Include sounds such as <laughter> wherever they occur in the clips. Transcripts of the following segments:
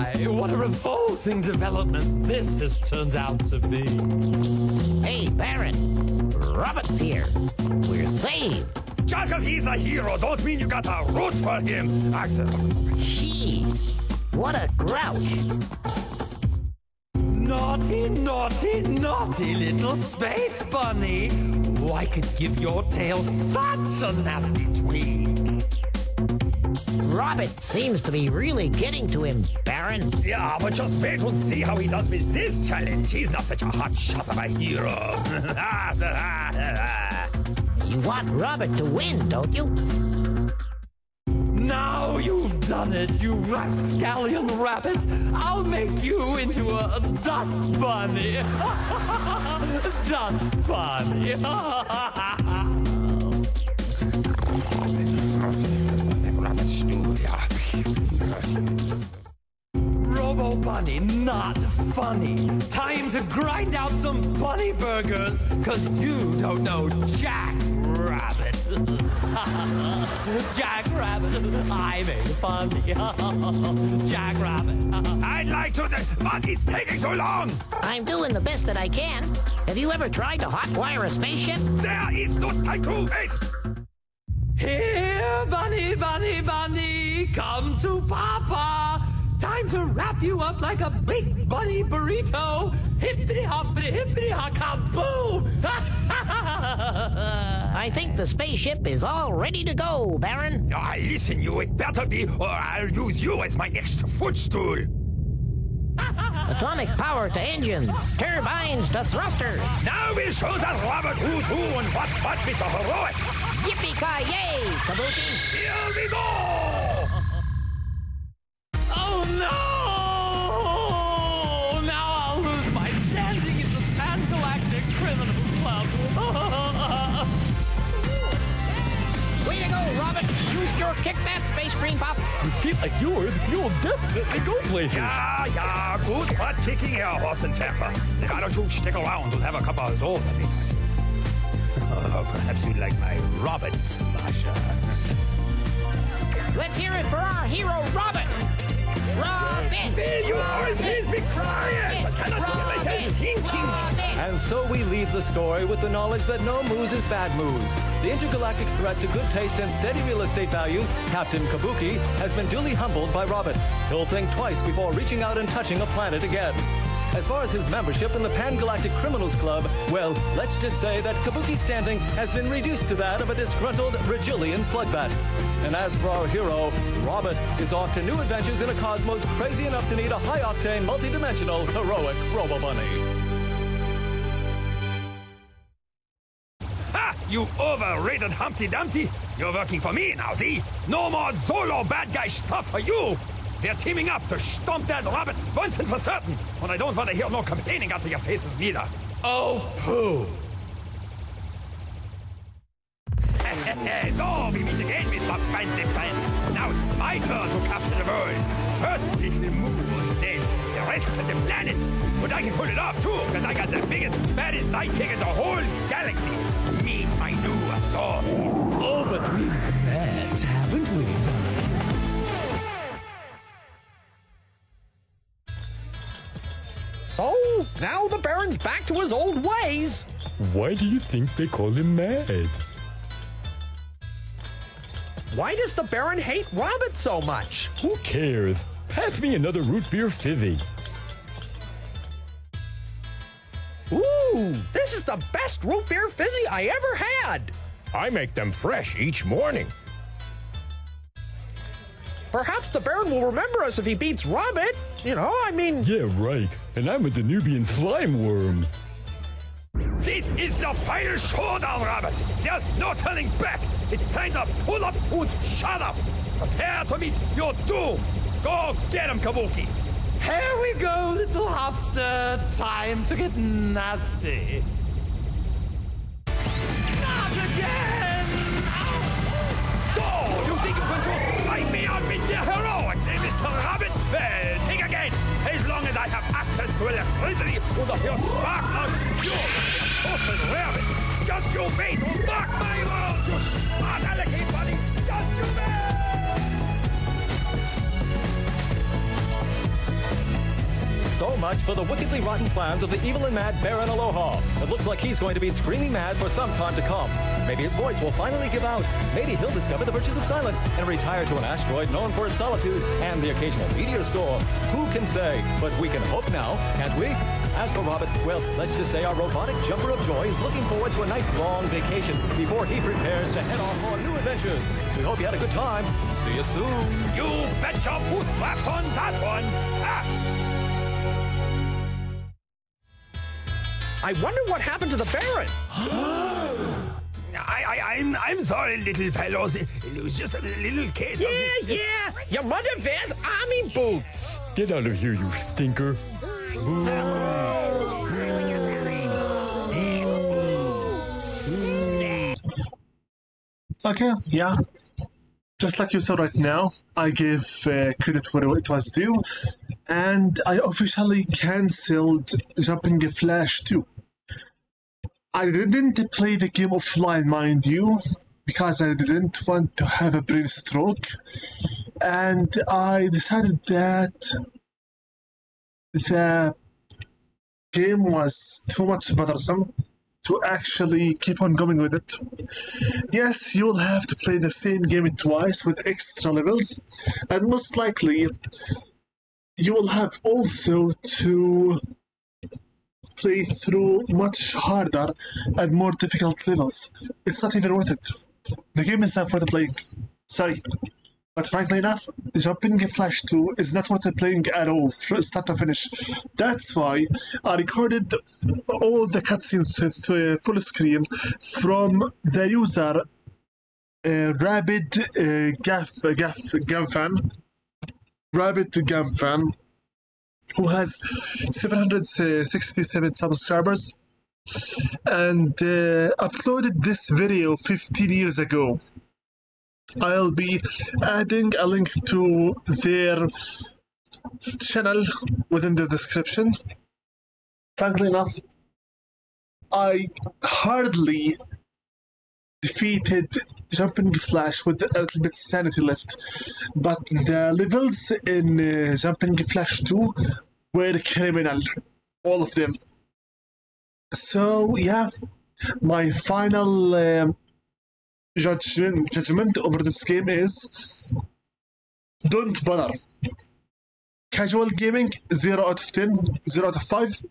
my, what a revolting development this has turned out to be. Hey, Baron. Robbit's here. We're saved. Just because he's the hero don't mean you gotta root for him, Axel. Jeez. What a grouch. Naughty, naughty, naughty little space bunny. Oh, I could give your tail such a nasty tweak. Robbit seems to be really getting to him, Baron. Yeah, but just wait and see how he does with this challenge. He's not such a hot shot of a hero. <laughs> You want Robbit to win, don't you? Now you've done it, you rapscallion rabbit. I'll make you into a, a dust bunny. <laughs> dust bunny. <laughs> Robo Bunny, not funny. Time to grind out some bunny burgers, cause you don't know Jack Rabbit. <laughs> Jack Rabbit, I made funny. <laughs> Jack Rabbit. <laughs> I'd like to, but it's taking so long. I'm doing the best that I can. Have you ever tried to hotwire a spaceship? There is no time to waste. Here, bunny, bunny, bunny, come to Papa. Time to wrap you up like a big bunny burrito. Hippity hoppity hippity hop kaboom! <laughs> I think the spaceship is all ready to go, Baron. Ah, listen, you, it better be, or I'll use you as my next footstool. <laughs> Atomic power to engines, turbines to thrusters. Now we'll show that Robbit who's who and what's what with the heroics. Yippee-ki-yay, Kabuki. Here we go! Oh no! Now I'll lose my standing in the Pan Galactic Criminals Club. <laughs> Way to go, Robbit. You sure kicked that space green pop. With feet like yours, you'll definitely go places. Yeah, yeah, good butt kicking here, Hasenpfeffer. Why don't you stick around and have a cup of soda with us? Oh, perhaps you'd like my Robbit Smasher. Let's hear it for our hero, Robbit. Robin. Will you all please be quiet? I cannot hear myself thinking. And so we leave the story with the knowledge that no moose is bad moose. The intergalactic threat to good taste and steady real estate values, Captain Kabuki, has been duly humbled by Robbit. He'll think twice before reaching out and touching a planet again. As far as his membership in the Pan Galactic Criminals Club, well, let's just say that Kabuki's standing has been reduced to that of a disgruntled Virgilian slugbat. And as for our hero, Robbit is off to new adventures in a cosmos crazy enough to need a high-octane, multi-dimensional, heroic Robo-Bunny. Ha! You overrated Humpty Dumpty! You're working for me now, see? No more solo bad guy stuff for you! We're teaming up to stomp that rabbit once and for certain! And I don't want to hear no complaining out of your faces neither! oh, pooh. <laughs> so we meet again, Mr. Fancy Pants. Now it's my turn to capture the world. First, it's the moon, then the rest of the planets. But I can pull it off too, because I got the biggest, baddest sidekick in the whole galaxy. Meet my new associate. Oh, but we've met, haven't we, So, now the Baron's back to his old ways. Why do you think they call him mad? Why does the Baron hate Robbit so much? Who cares? Pass me another root beer fizzy. Ooh, this is the best root beer fizzy I ever had. I make them fresh each morning. Perhaps the Baron will remember us if he beats Robbit. You know, I mean, Yeah, right. And I'm a Danubian slime worm. This is the final showdown, Rabbit. There's no turning back. It's time to pull up and shut up. Prepare to meet your doom. Go get him, Kabuki. Here we go, little hopster. Time to get nasty. As I have access to electricity oder your sparklers, you're posted. Just you wait and mark much for the wickedly rotten plans of the evil and mad Baron Aloha. It looks like he's going to be screaming mad for some time to come. Maybe his voice will finally give out. Maybe he'll discover the virtues of silence and retire to an asteroid known for its solitude and the occasional meteor storm. Who can say? But we can hope now, can't we? As for Robbit, well, let's just say our robotic jumper of joy is looking forward to a nice long vacation before he prepares to head off on new adventures. We hope you had a good time. See you soon. You betcha who slaps on that one. Ah. I wonder what happened to the Baron. <gasps> I, I, I'm, I'm sorry, little fellows. It, it was just a little case Yeah, of... yeah. Your mother wears army boots. Get out of here, you stinker. Okay, yeah. Just like you said right now, I give uh, credit where it was due, and I officially cancelled Jumping Flash 2. I didn't play the game offline, mind you, because I didn't want to have a brain stroke, and I decided that the game was too much bothersome to actually keep on going with it. Yes, you'll have to play the same game twice with extra levels, and most likely you will have also to play through much harder and more difficult levels. It's not even worth it. The game is not worth playing. Sorry. But frankly enough, Jumping Flash 2 is not worth playing at all, start to finish. That's why I recorded all the cutscenes uh, full screen from the user uh, Rabid uh, Gaff, Gaff, Gamfan. Rabbit Gamfan, who has 767 subscribers and uh, uploaded this video 15 years ago. I'll be adding a link to their channel within the description. Frankly enough, I hardly defeated Jumping Flash with a little bit sanity left, but the levels in uh, Jumping Flash 2 were criminal, all of them. So yeah, my final um, judgment judgment over this game is don't bother. Casual gaming, 0 out of 10, 0 out of 5.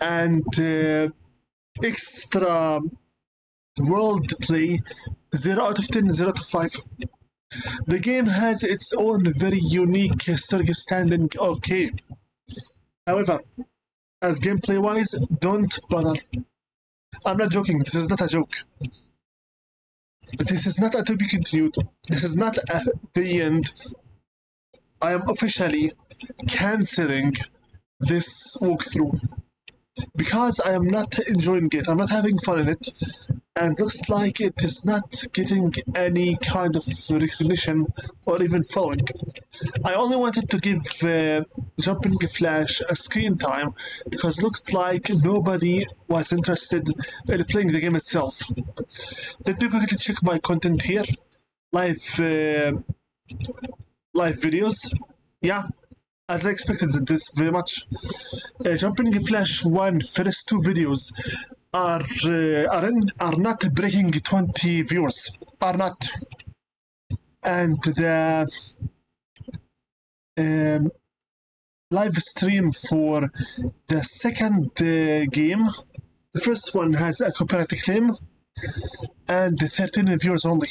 And uh, extra world play, 0 out of 10, 0 out of 5. The game has its own very unique historic standing, okay. However, as gameplay wise, don't bother. I'm not joking, this is not a joke. This is not a to be continued. This is not a, the end. I am officially cancelling this walkthrough because I am not enjoying it. I'm not having fun in it, and looks like it is not getting any kind of recognition or even following. I only wanted to give uh, Jumping Flash a screen time because it looked like nobody was interested in playing the game itself. Let me quickly check my content here. Live, uh, live videos. Yeah, as I expected this very much. Uh, Jumping Flash 1 first two videos are uh, are, in, are not breaking 20 viewers. Are not. And the um, live stream for the second uh, game, the first one has a copyright claim and 13 viewers only.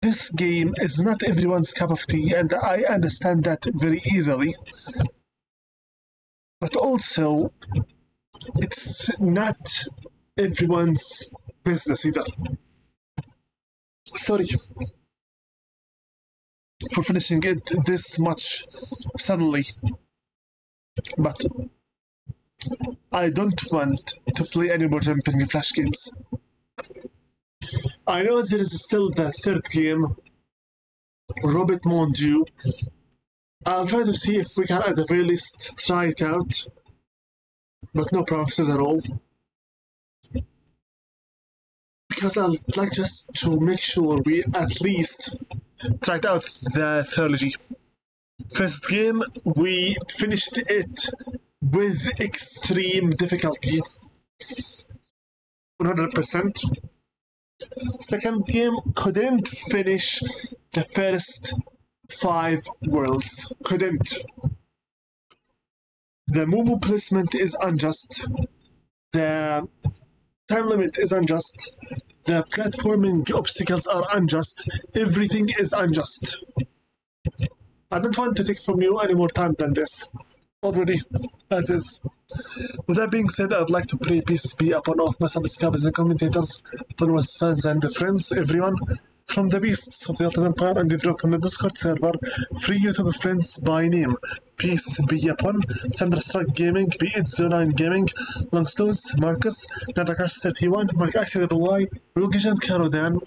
This game is not everyone's cup of tea, and I understand that very easily. But also, it's not everyone's business either. Sorry for finishing it this much suddenly, but I don't want to play any more Jumping Flash games. I know there is still the third game, Robbit Mon Dieu. I'll try to see if we can at the very least try it out, but no promises at all. Because I'd like just to make sure we at least tried out the trilogy. First game, we finished it with extreme difficulty. 100%. Second game, couldn't finish the first five worlds. Couldn't. The Mumu placement is unjust. The time limit is unjust. The platforming obstacles are unjust. Everything is unjust. I don't want to take from you any more time than this. Already, that is. With that being said, I'd like to pray peace be upon all my subscribers and commentators, followers, fans, and friends, everyone. From the beasts of the Ultimate Empire and everyone from the Discord server, free YouTube friends by name. Peace be upon Thunderstruck Gaming, be it Zonine Gaming, Longstones, Marcus, Nadakast31, Mark Rogish and Karodan,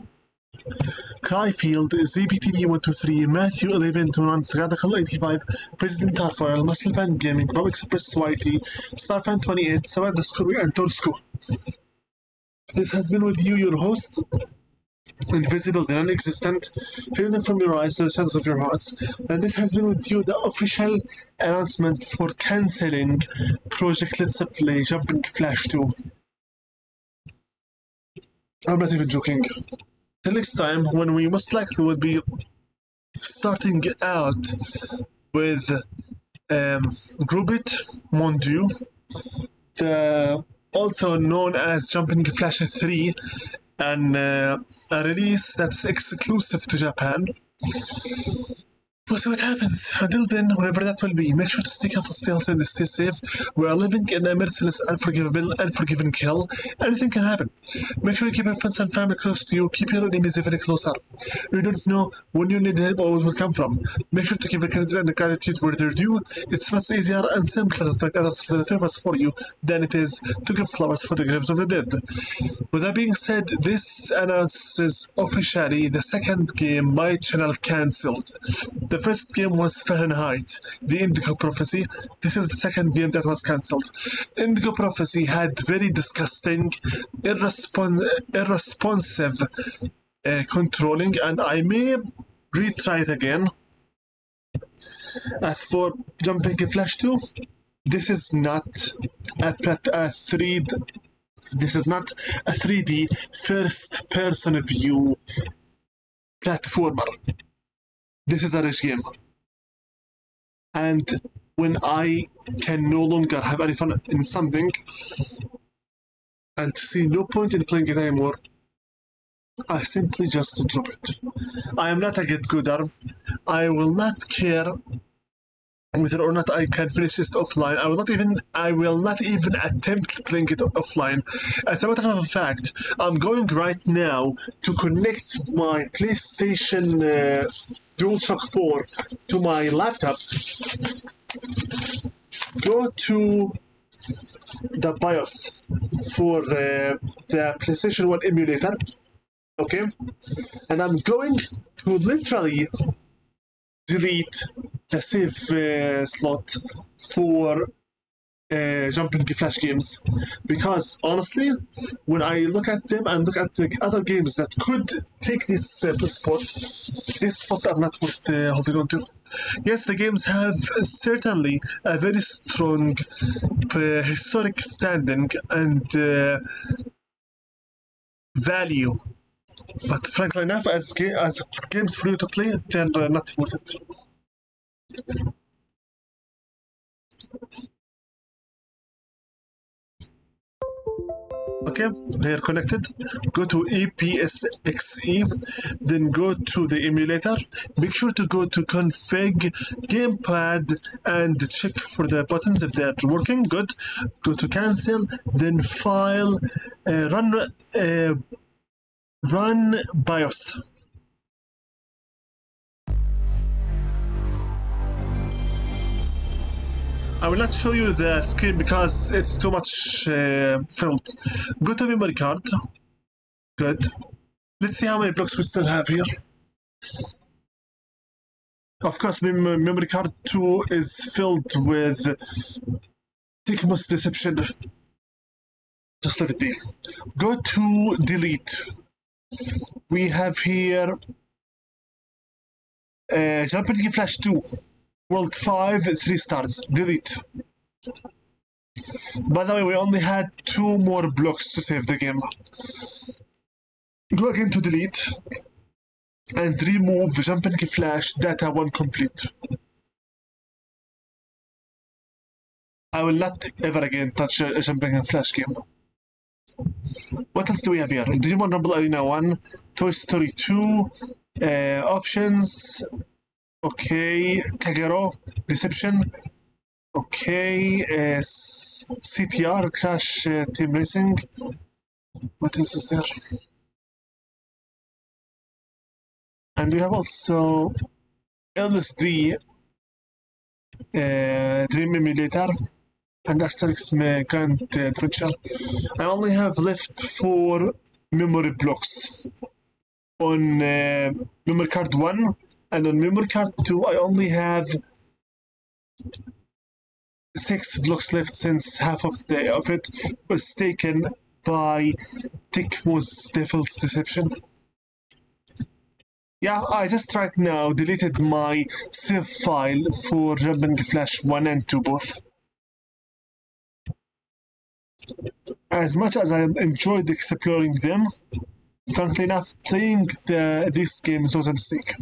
Cryfield, ZBTV123, Matthew 1121, Sagadakal 85, President Tarfile, Musclepan Gaming, Bob Express YT, Sparfan 28, Sawad Daskurwi, and Torsko. This has been with you, your host, invisible, the non-existent, hidden from your eyes to the shadows of your hearts. And this has been with you the official announcement for cancelling Project Let's Play Jumping Flash 2. I'm not even joking. Till next time, when we most likely will be starting out with um, Grubit Mondu, the also known as Jumping Flash 3, and uh, a release that's exclusive to Japan. We'll see what happens. Until then, whenever that will be, make sure to stay careful, stay healthy, and stay safe. We are living in a merciless, unforgivable, unforgiving kill. Anything can happen. Make sure you keep your friends and family close to you. Keep your enemies even closer. You don't know when you need help or it will come from. Make sure to give the credit and the gratitude where they're due. It's much easier and simpler to thank others for the favors for you than it is to give flowers for the graves of the dead. With that being said, this announces officially the second game my channel cancelled. The first game was Fahrenheit, the Indigo Prophecy. This is the second game that was cancelled. Indigo Prophecy had very disgusting, irrespon- irresponsive uh, controlling, and I may retry it again. As for Jumping in Flash 2, this is not a, a 3 this is not a 3D first person view platformer. This is a rich game. And when I can no longer have any fun in something and see no point in playing it anymore, I simply just drop it. I am not a get gooder. I will not care whether or not I can finish this offline. I will not even I will not even attempt playing it offline. As a matter of fact, I'm going right now to connect my PlayStation uh, DualShock 4 to my laptop. Go to the BIOS for uh, the PlayStation 1 emulator. Okay? And I'm going to literally delete the save uh, slot for uh, jumping flash games. Because honestly when i look at them and look at the other games that could take these uh, spots these spots are not worth uh, holding on to. Yes the games have certainly a very strong uh, historic standing and uh, value but frankly enough as, ga- as games for you to play they're uh, not worth it Okay, they are connected. Go to epsxe then go to the emulator. Make sure to go to config gamepad and check for the buttons if they're working. Good. Go to cancel, then file, uh, run, uh, run BIOS. I will not show you the screen because it's too much uh, filled. Go to memory card. Good. Let's see how many blocks we still have here. Of course, mem- memory card 2 is filled with Tecmo's Deception. Just let it be. Go to delete. We have here uh, Jumping Flash 2. World 5, 3 stars. Delete. By the way, we only had two more blocks to save the game. Go again to delete and remove jumping flash data 1 complete. I will not ever again touch a jumping flash game. What else do we have here? Digimon Rumble Arena 1, Toy Story 2, uh, options, okay, Kagero, Deception, okay, uh, CTR, Crash uh, Team Racing. What else is there? And we have also LSD, uh, Dream Emulator, Asterix Ma- Grand uh, Adventure. I only have left four memory blocks. On uh, memory card 1 and on memory card 2, I only have six blocks left since half of the of it was taken by Tecmo's Devil's Deception. Yeah, I just right now deleted my save file for Jumping Flash 1 and 2 both. As much as I enjoyed exploring them, frankly enough, playing the, this game was a mistake.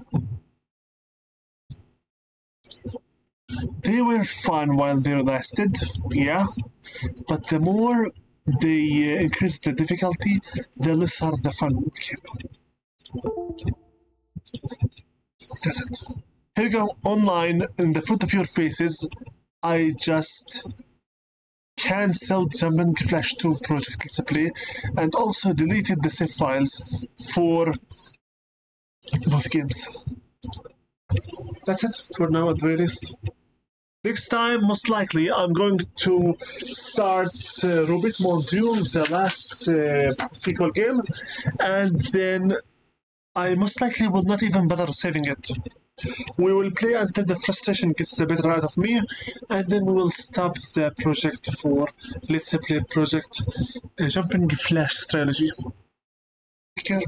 They were fun while they lasted, yeah, but the more they uh, increased the difficulty, the less lesser the fun became. That's it. Here you go, online, in the foot of your faces, I just cancelled Jumping Flash 2 Project Let's Play and also deleted the save files for both games. That's it for now, at the very least. Next time, most likely, I'm going to start uh, Rubik Module, the last uh, sequel game, and then I most likely will not even bother saving it. We will play until the frustration gets the better out of me, and then we will stop the project for Let's Play Project uh, Jumping Flash Trilogy. Take care.